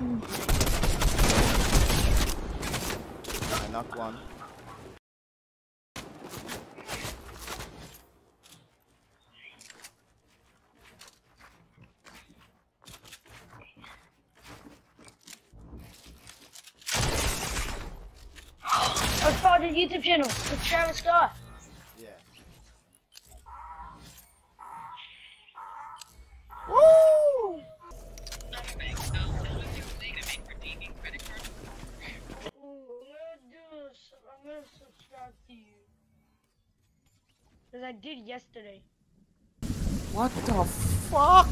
I knocked one. I started a YouTube channel with Travis Scott. I'm gonna subscribe to you. Cause I did yesterday. What the fuck?